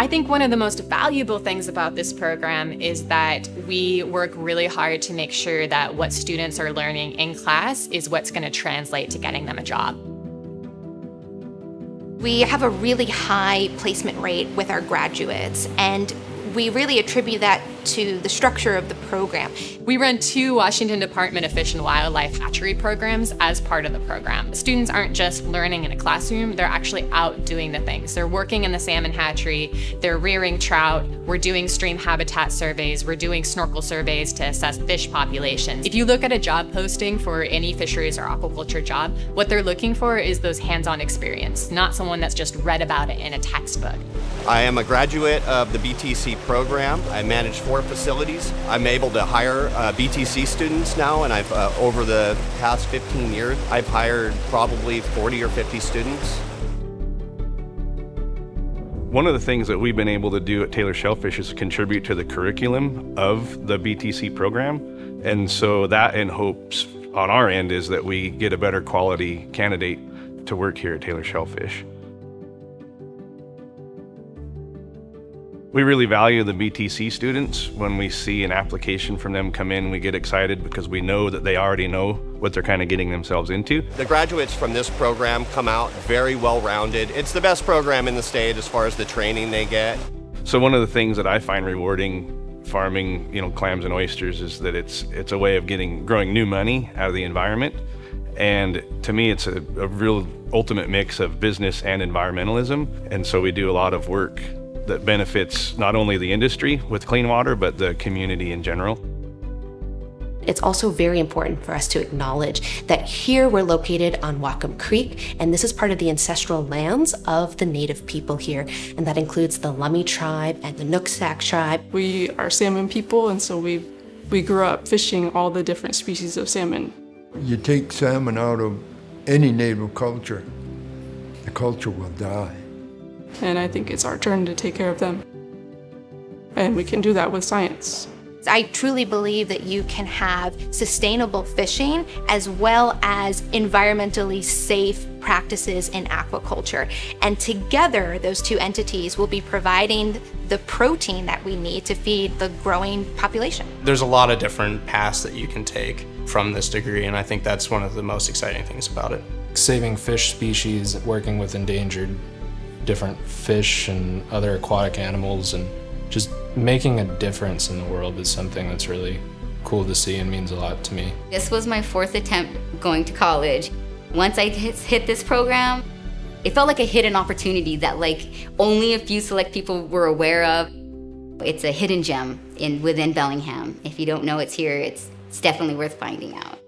I think one of the most valuable things about this program is that we work really hard to make sure that what students are learning in class is what's going to translate to getting them a job. We have a really high placement rate with our graduates, and we really attribute that to the structure of the program. We run two Washington Department of Fish and Wildlife hatchery programs as part of the program. Students aren't just learning in a classroom, they're actually out doing the things. They're working in the salmon hatchery, they're rearing trout, we're doing stream habitat surveys, we're doing snorkel surveys to assess fish populations. If you look at a job posting for any fisheries or aquaculture job, what they're looking for is those hands-on experience, not someone that's just read about it in a textbook. I am a graduate of the BTC program. I manage four facilities. I'm able to hire uh, BTC students now, and I've uh, over the past 15 years, I've hired probably 40 or 50 students. One of the things that we've been able to do at Taylor Shellfish is contribute to the curriculum of the BTC program. And so that in hopes on our end is that we get a better quality candidate to work here at Taylor Shellfish. We really value the BTC students. When we see an application from them come in, we get excited because we know that they already know what they're kind of getting themselves into. The graduates from this program come out very well rounded. It's the best program in the state as far as the training they get. So one of the things that I find rewarding farming, you know, clams and oysters is that it's it's a way of getting growing new money out of the environment. And to me, it's a, a real ultimate mix of business and environmentalism. And so we do a lot of work that benefits not only the industry with clean water, but the community in general. It's also very important for us to acknowledge that here we're located on Whatcom Creek, and this is part of the ancestral lands of the native people here, and that includes the Lummi tribe and the Nooksack tribe. We are salmon people, and so we we grew up fishing all the different species of salmon. You take salmon out of any native culture, the culture will die and I think it's our turn to take care of them. And we can do that with science. I truly believe that you can have sustainable fishing as well as environmentally safe practices in aquaculture. And together, those two entities will be providing the protein that we need to feed the growing population. There's a lot of different paths that you can take from this degree, and I think that's one of the most exciting things about it. Saving fish species, working with endangered different fish and other aquatic animals and just making a difference in the world is something that's really cool to see and means a lot to me. This was my fourth attempt going to college. Once I hit this program, it felt like a hidden opportunity that like only a few select people were aware of. It's a hidden gem in within Bellingham. If you don't know it's here, it's, it's definitely worth finding out.